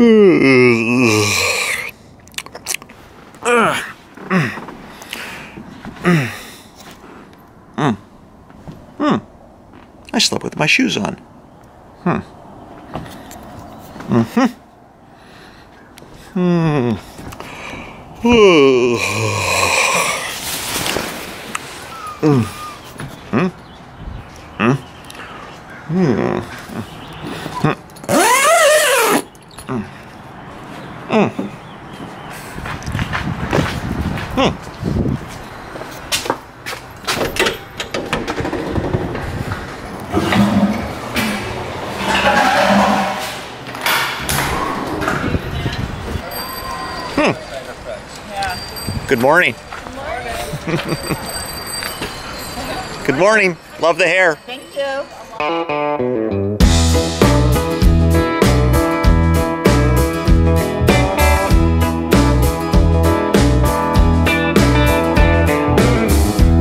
I slept with my shoes on. Hmm. Mm-hmm. Hmm. Hmm. Hmm. Hmm. Good morning. Good morning. Love the hair. Thank you.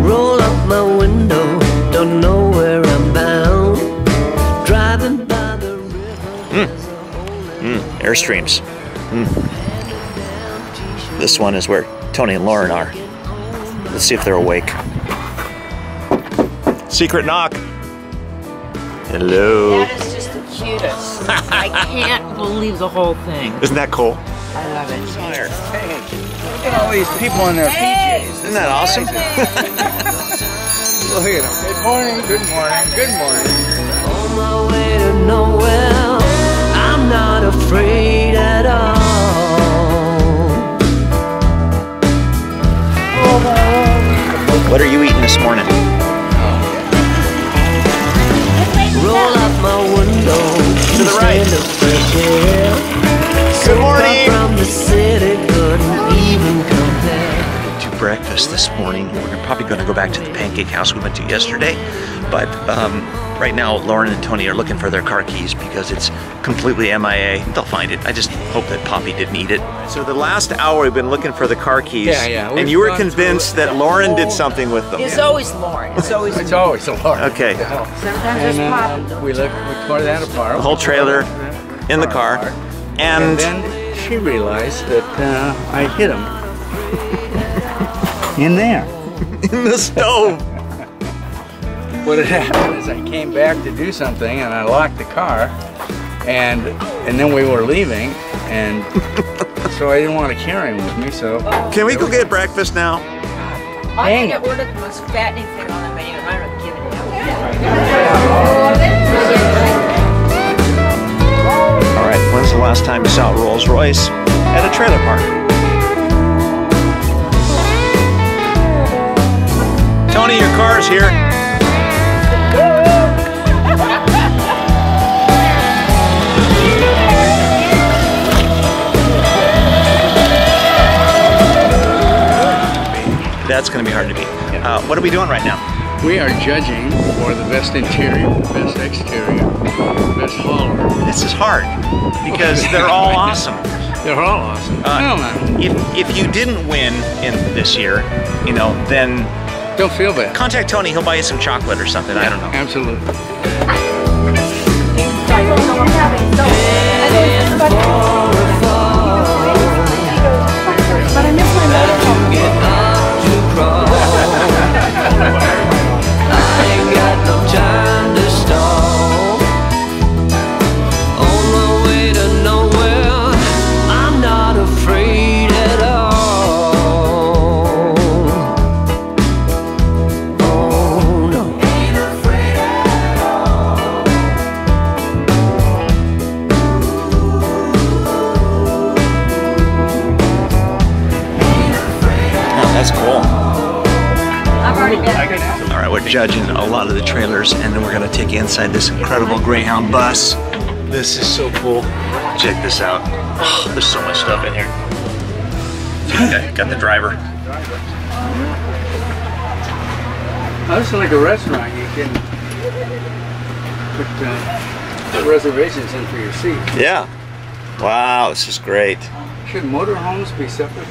Roll up my window, don't know where I'm bound. Driving by the river. there's a hole in Airstreams. Mm. This one is where Tony and Lauren are. Let's see if they're awake. Secret knock. Hello. That is just the cutest. I can't believe the whole thing. Isn't that cool? I love it. Look at all these people in their PJs. Isn't that awesome? Look at them. Good morning. Good morning. Good morning. On my way to nowhere, I'm not afraid at all. What are you eating this morning? Roll up my window To the right. This morning. We're probably going to go back to the pancake house we went to yesterday. But um, right now, Lauren and Tony are looking for their car keys because it's completely MIA. They'll find it. I just hope that Poppy didn't eat it. So the last hour we've been looking for the car keys. Yeah, yeah, And we've you were convinced that Lauren did something with them. It's always Lauren. It's always It's always a lot. Okay. Sometimes And it's then Pop. uh, we looked, we tore that apart. The whole trailer in the car. And And then she realized that uh, I hit him in there. in the stove. What had happened is I came back to do something and I locked the car and and then we were leaving and so I didn't want to carry him with me so Can we go get breakfast now? I Dang think I ordered the most fattening thing on the menu. and I'm not giving it All right, when's the last time you saw a Rolls Royce at a trailer park? Tony, your car's here. That's going to be hard to beat. Uh, what are we doing right now? we are judging for the best interior, the best exterior, the best hauler. This is hard because they're all awesome. They're all awesome. Uh, well, no, If, if you didn't win in this year, you know, then don't feel bad. contact Tony. He'll buy you some chocolate or something. I don't know. Absolutely. Judging a lot of the trailers, and then we're gonna take you inside this incredible Greyhound bus. This is so cool. Check this out. Oh, there's so much stuff in here. Okay, got the driver. Oh, this is like a restaurant. You can put, uh, put reservations in for your seat. Yeah. Wow, this is great. Should motorhomes be separate?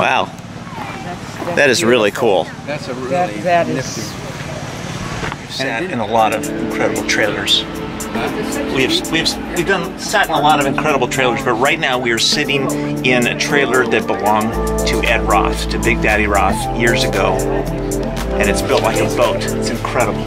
Wow, that is really cool. That's a really That- that is- nifty. sat in a lot of incredible trailers. We have, we have we've done sat in a lot of incredible trailers, but right now we are sitting in a trailer that belonged to Ed Roth, to Big Daddy Roth, years ago, and it's built like a boat. It's incredible.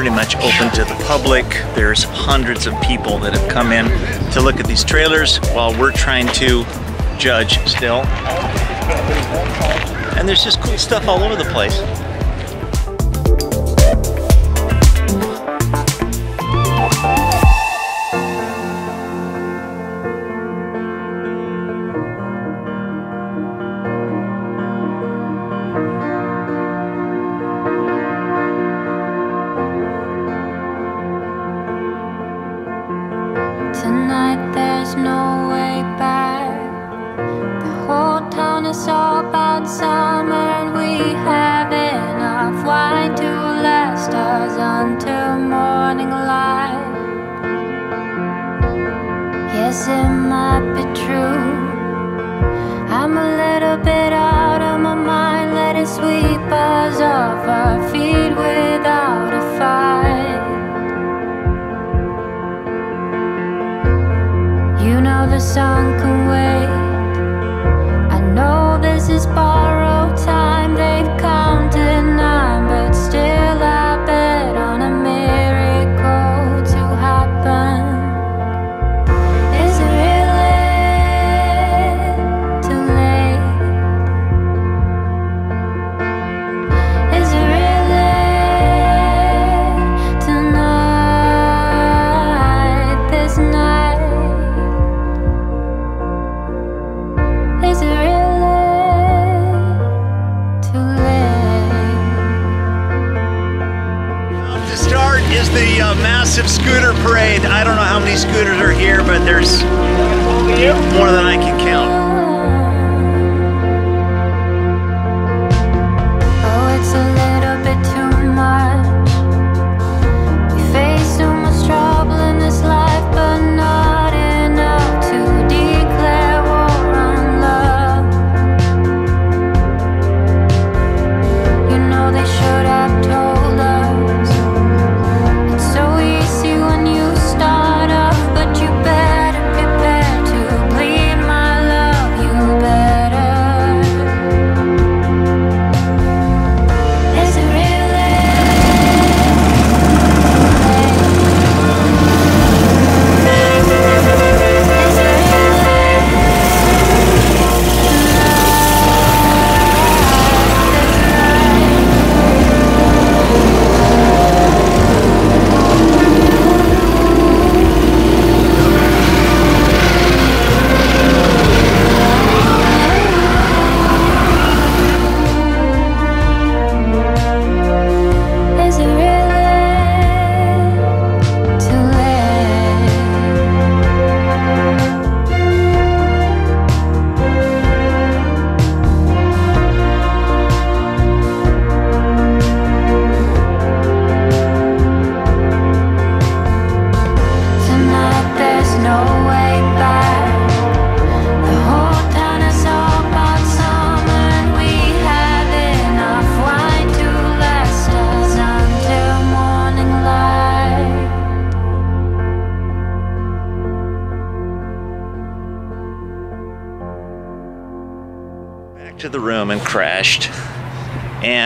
Pretty much open to the public. There's hundreds of people that have come in to look at these trailers while we're trying to judge still. And there's just cool stuff all over the place. Until morning light. Yes, it might be true. I'm a little bit out of my mind. Let it sweep us off our feet without a fight. You know the sun can wait. Uh, massive scooter parade. I don't know how many scooters are here, but there's more than I can count.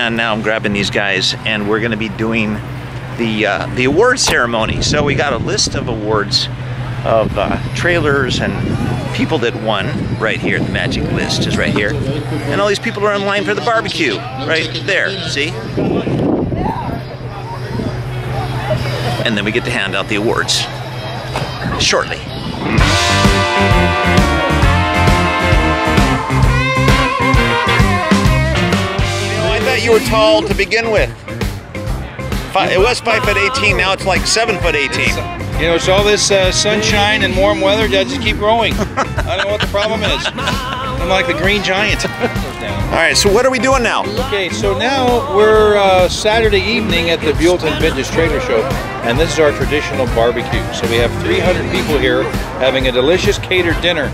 And now I'm grabbing these guys, and we're going to be doing the uh, the award ceremony. So we got a list of awards of uh, trailers and people that won right here. The magic list is right here, and all these people are in line for the barbecue right there. See? And then we get to hand out the awards shortly. You were tall to begin with. It was five foot 18, now it's like seven foot 18. You know, it's all this uh, sunshine and warm weather that just keep growing. I don't know what the problem is. I'm like the green giant. All right, so what are we doing now? okay, so now we're uh, Saturday evening at the Buellton Vintage Trailer Show, and this is our traditional barbecue. So we have 300 people here having a delicious catered dinner.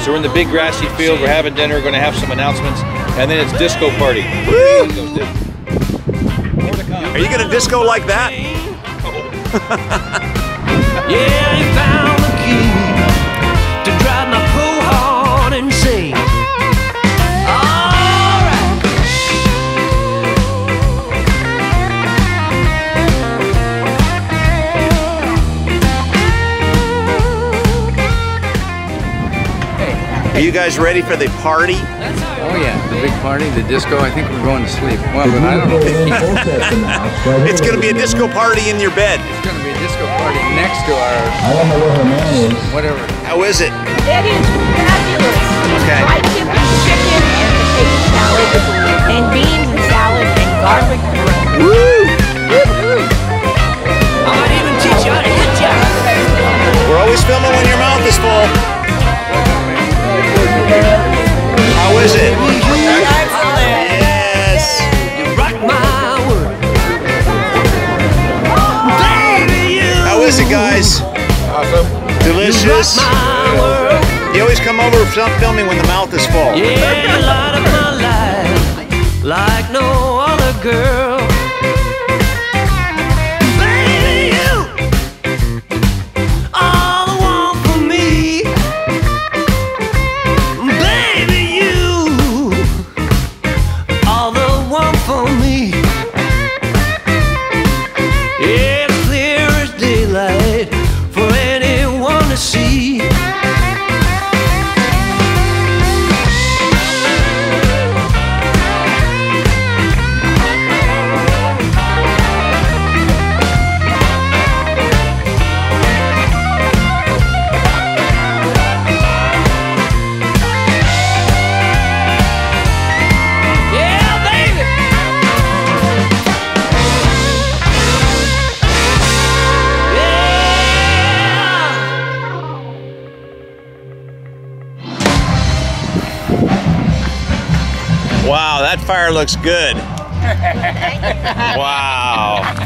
So we're in the big grassy field. We're having dinner. We're going to have some announcements, and then it's disco party. More to come. Are you gonna disco like that? Yeah, he found the key to drive my poor heart insane. Alright. Are you guys ready for the party? Oh yeah, the big party, the disco. I think we're going to sleep. Well, but I don't know. It's gonna be a disco party in your bed. It's going to be a disco party next to our I don't know where her man is. whatever. How is it? It is fabulous. Okay. Fried chicken, chicken, and potato salad, and beans some filming when the Fire looks good. wow.